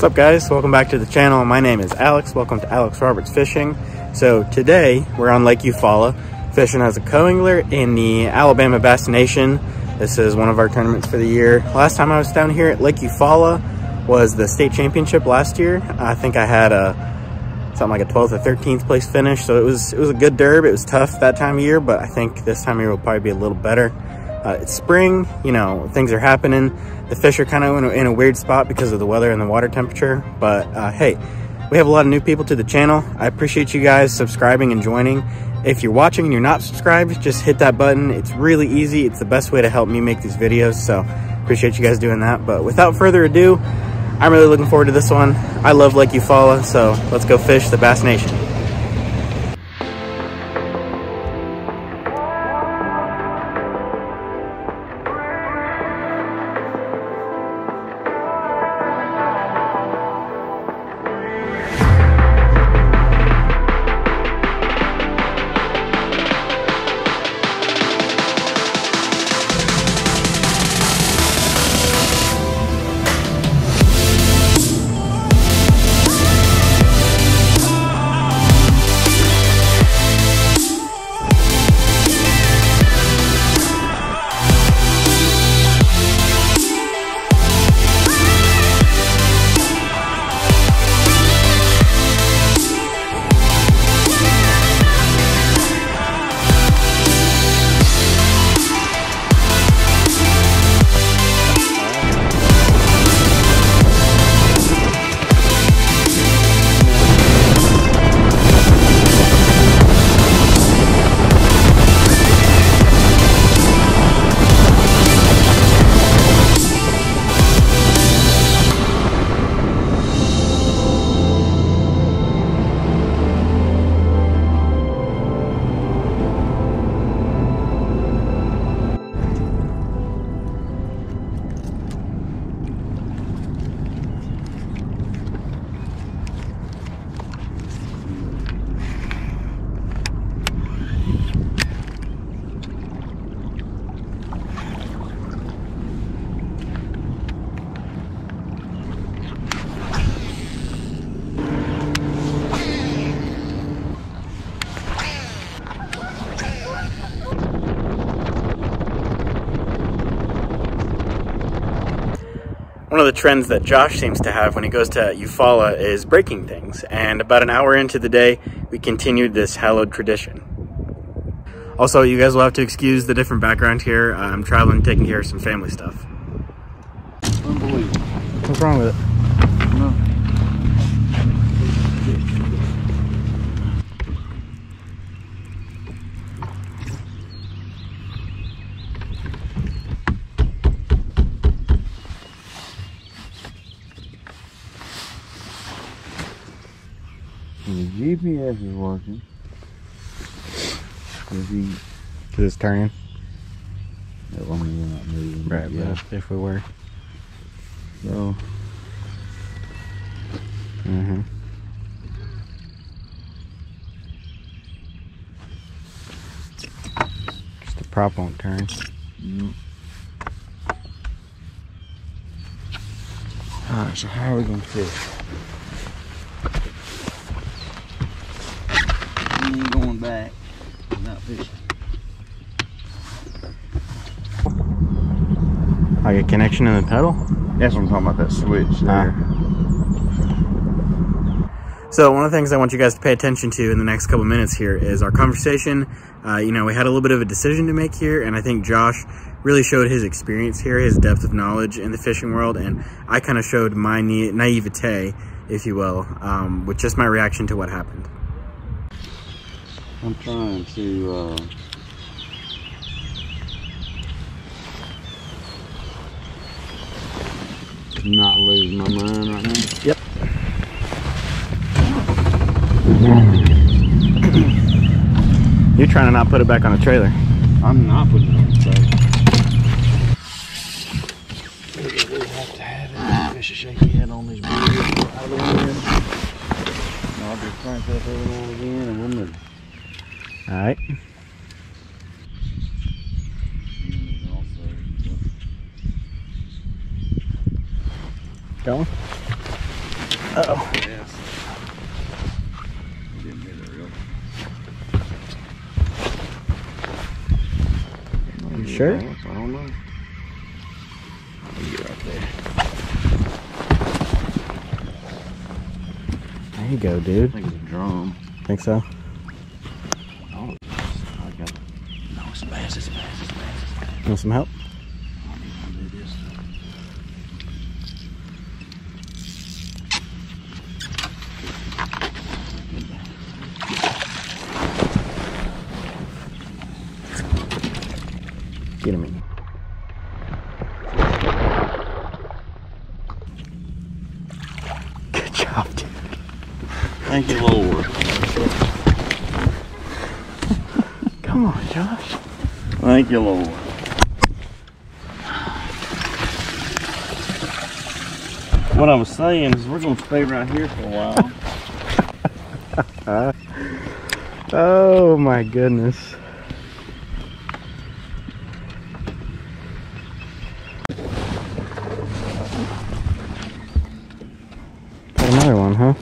What's up guys? Welcome back to the channel. My name is Alex. Welcome to Alex Roberts Fishing. So today we're on Lake Eufaula fishing as a co-angler in the Alabama Bass Nation. This is one of our tournaments for the year. Last time I was down here at Lake Eufaula was the state championship last year. I think I had a something like a 12th or 13th place finish. So it was it was a good derb. It was tough that time of year, but I think this time of year will probably be a little better. Uh, it's spring, you know, things are happening. The fish are kind of in a, in a, weird spot because of the weather and the water temperature. But uh, hey, we have a lot of new people to the channel. I appreciate you guys subscribing and joining. If you're watching and you're not subscribed, just hit that button. It's really easy. It's the best way to help me make these videos. So appreciate you guys doing that. But without further ado, I'm really looking forward to this one. I love Lake Eufaula, so let's go fish the Bass Nation. The trends that Josh seems to have when he goes to Eufaula is breaking things. And about an hour into the day, we continued this hallowed tradition. Also, you guys will have to excuse the different background here. I'm traveling, taking care of some family stuff. Unbelievable. What's wrong with it? The GPS is working. Is he? Is this turning? That one we're not moving. Right, Yeah. but if we were. So Mm-hmm. Just the prop won't turn. Alright, so how are we gonna fish? We ain't going back fishing. Like a connection in the pedal? That's what I'm talking about, that switch Ah. there. So one of the things I want you guys to pay attention to in the next couple minutes here is our conversation. Uh, you know, we had a little bit of a decision to make here, and I think Josh really showed his experience here, his depth of knowledge in the fishing world, and I kind of showed my na- naivete, if you will, um, with just my reaction to what happened. I'm trying to uh not lose my mind right now. Yep. You're trying to not put it back on the trailer. I'm not putting it on the trailer. We really have to have it. Fish a shaky head on these beers out of the wind. I'll just crank that other one again and we'll move. All right. Going? Uh-oh. Yes. Didn't hit it real. You sure? I don't know. You're there. There you go, dude. I think it's a drum. Think so? Oh, I got it. No, it's fast, it's fast, it's fast. It's fast. Want some help? I'll do this. Get him in. Good job, dude. Thank you, Lord. Come on, Josh. Thank you, Lord. What I was saying is we're gonna stay right here for a while. Oh my goodness. Got another one, huh?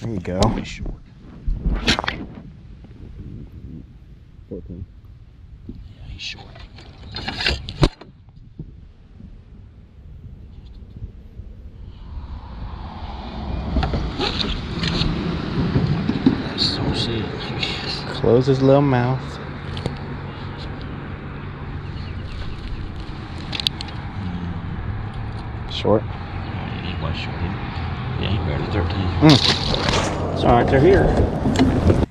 There you go. Be short. 14. Yeah, he's short. That's so sick. Yes. Close his little mouth. Short. Yeah, he was short. He- Yeah, he barely 13. Mm. It's alright, they're here.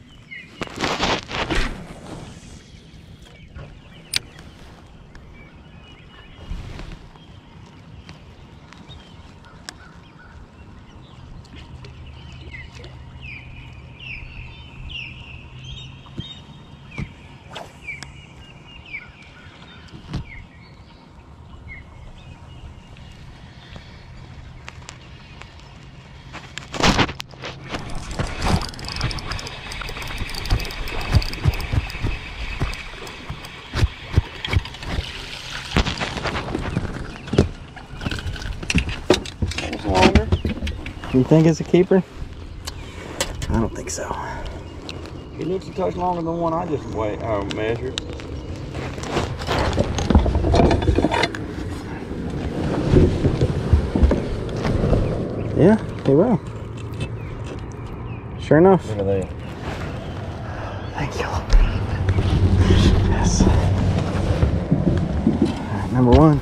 You think it's a keeper? I don't think so. It looks a touch longer than the one I just weighed, uh, measured. Yeah, he will. Sure enough. Look at that. Thank you. Yes. Alright, number one.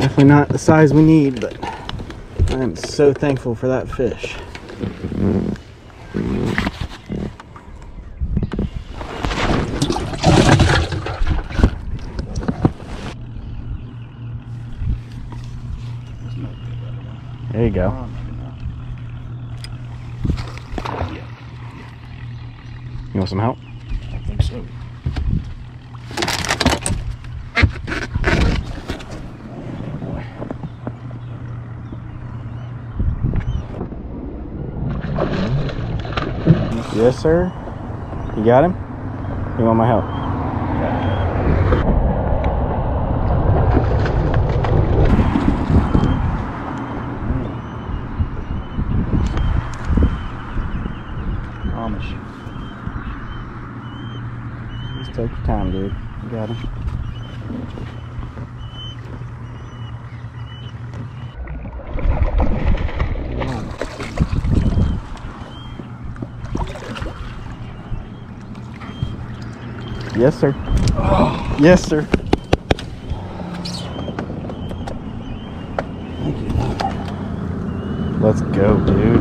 Definitely not the size we need, but I am so thankful for that fish. There you go. You want some help? I think so. Yes, sir. You got him? You want my help? Amish. Just take your time, dude. You got him. Yes, sir. Yes, sir. Let's go, dude.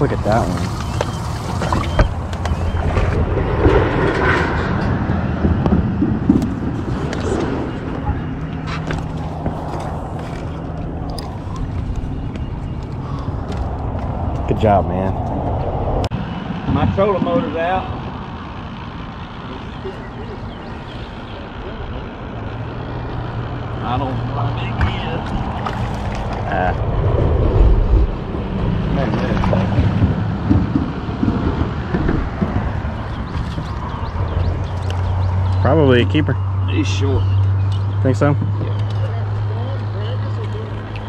Look at that one. Good job, man. My trolling motor's out. I don't to get Ah, Wait a minute. 100 Probably a keeper. He's short. Think so?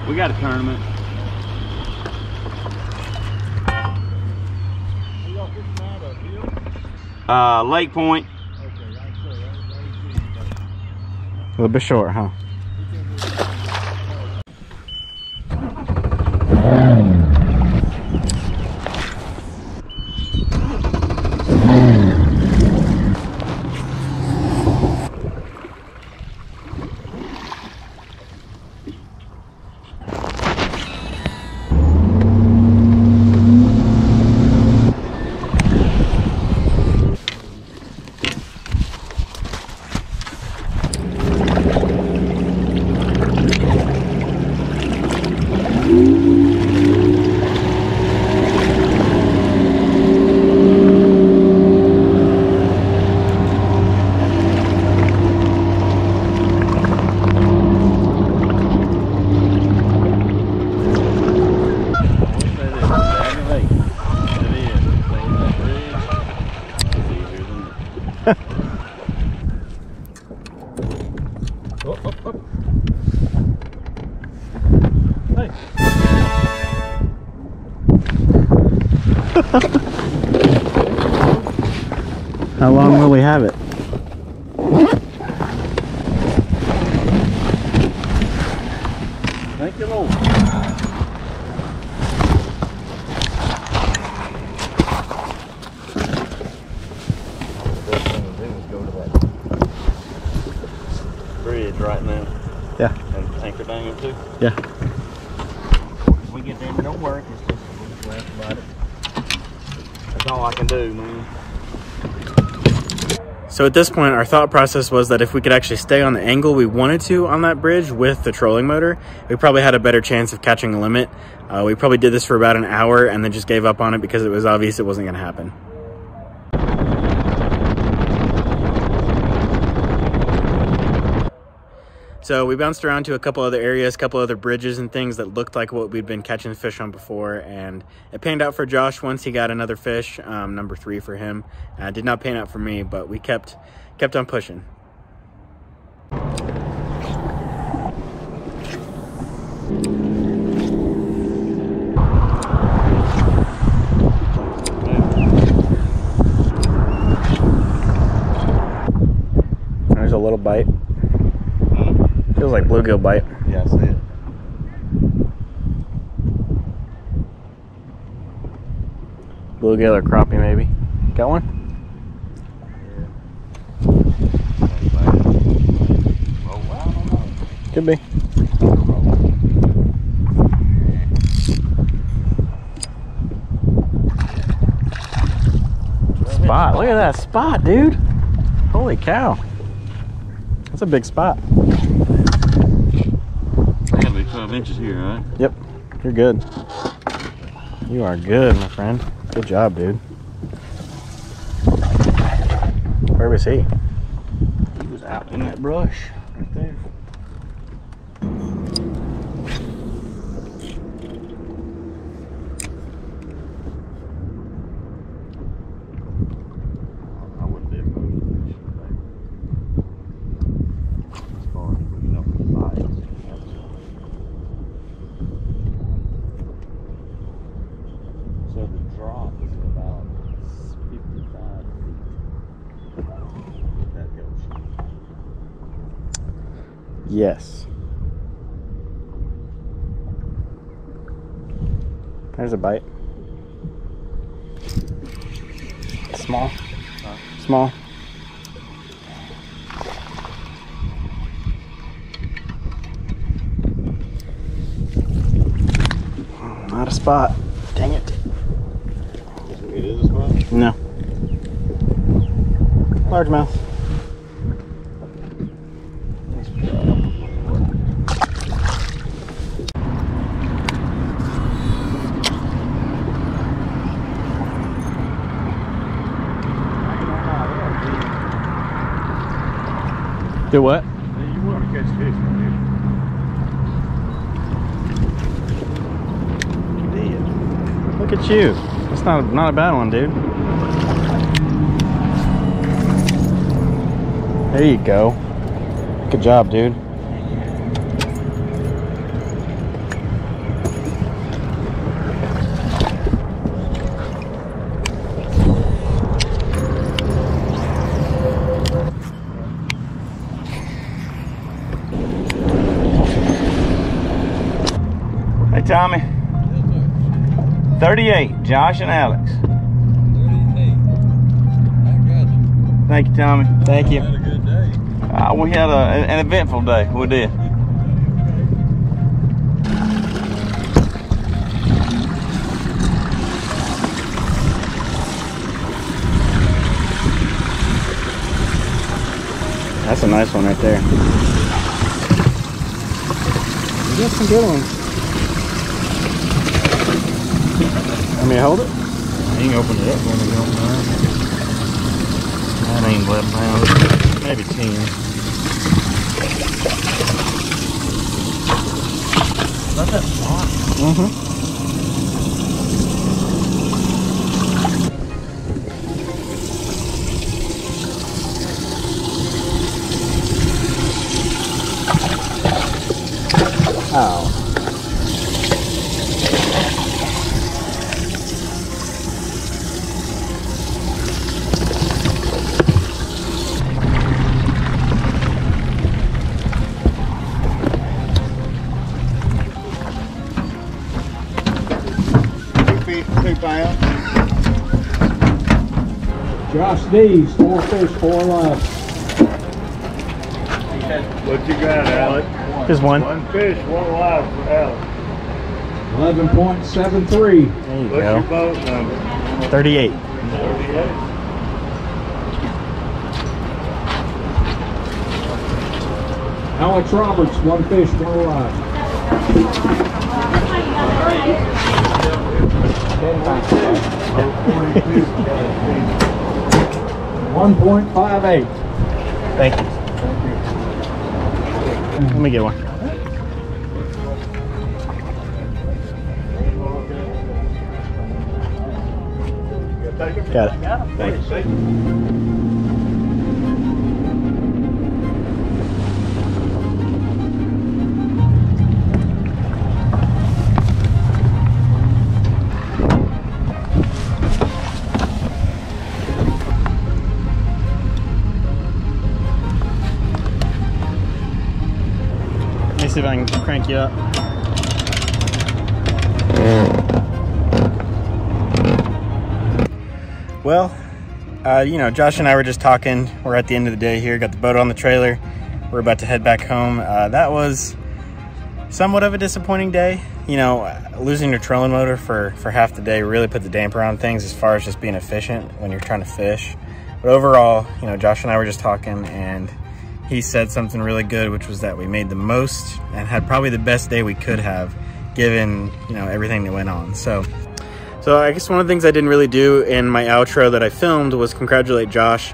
We got a tournament. Uh, Lake Point. A little bit short, huh? How long will we have it? Thank you, Lord. Bridge right now. Yeah. And anchor down it too. Yeah. If we get them, don't work. It's just we'll just laugh about it. That's all I can do, man. So at this point, our thought process was that if we could actually stay on the angle we wanted to on that bridge with the trolling motor, we probably had a better chance of catching a limit. Uh, we probably did this for about an hour and then just gave up on it because it was obvious it wasn't going to happen. So we bounced around to a couple other areas, a couple other bridges and things that looked like what we'd been catching fish on before. And it panned out for Josh once he got another fish, um, number three for him. Uh, did not pan out for me, but we kept kept on pushing. There's a little bite. Like bluegill bite. Yeah, I see it. Bluegill or crappie maybe. Got one? Oh, wow, I don't know. Could be. Spot. Look at that spot, dude. Holy cow. That's a big spot. I gotta be 12 inches here, right? Yep. You're good. You are good, my friend. Good job, dude. Where was he? He was out in that brush right there. I wouldn't be opposed to fishing today. As far as pushing up the bites. So the drop is about 55 feet. That goes. Yes. There's a bite. Small. Small. Not a spot. Dang it. It is a spot? No. Largemouth. Do what? You want to catch fish right here. Look at you. That's not not a bad one, dude. There you go. Good job, dude. Hey, Tommy. 38, Josh and Alex. 38. Thank you, Tommy. Thank you. Had a good day. Uh, we had a, an eventful day. We did. That's a nice one right there. You got some good ones. Want me hold it? You can open it up when you don't mind. That ain't 11 pounds. Maybe 10. Not that smart. Mm-hmm. Two pounds. Josh D's, four fish, four live. What you got, Alec? Just one. One fish, one live for Alec. 11.73. There you What's go. your boat number? 38. 38. Alex Roberts, one fish, one live. 1.58. Thank you. Let me get one. Got it. Thanks. Crank you up. Well, uh, you know, Josh and I were just talking. We're at the end of the day here, got the boat on the trailer. We're about to head back home. Uh, that was somewhat of a disappointing day. You know, losing your trolling motor for, for half the day really put the damper on things as far as just being efficient when you're trying to fish. But overall, you know, Josh and I were just talking and he said something really good, which was that we made the most and had probably the best day we could have given, you know, everything that went on. So, so I guess one of the things I didn't really do in my outro that I filmed was congratulate Josh.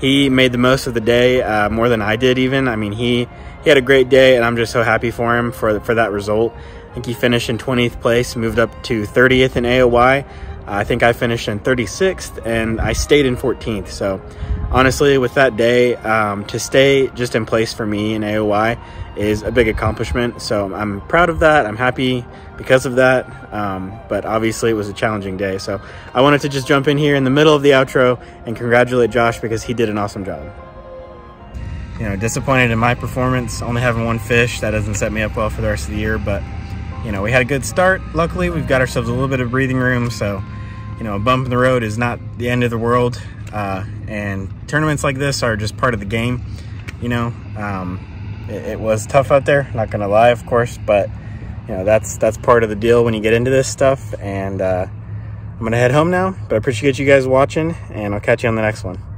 He made the most of the day, uh, more than I did even. I mean, he, he had a great day and I'm just so happy for him for, for that result. I think he finished in 20th place, moved up to 30th in AOY. I think I finished in 36th and I stayed in 14th. So honestly, with that day, um, to stay just in place for me in AOY is a big accomplishment. So I'm proud of that. I'm happy because of that. Um, but obviously, it was a challenging day. So I wanted to just jump in here in the middle of the outro and congratulate Josh because he did an awesome job. You know, disappointed in my performance, only having one fish. That doesn't set me up well for the rest of the year, but you know, we had a good start. Luckily, we've got ourselves a little bit of breathing room, so you know, a bump in the road is not the end of the world. Uh, and tournaments like this are just part of the game. You know, um, it, it was tough out there. Not gonna lie, of course, but you know, that's that's part of the deal when you get into this stuff. And uh, I'm gonna head home now. But I appreciate you guys watching, and I'll catch you on the next one.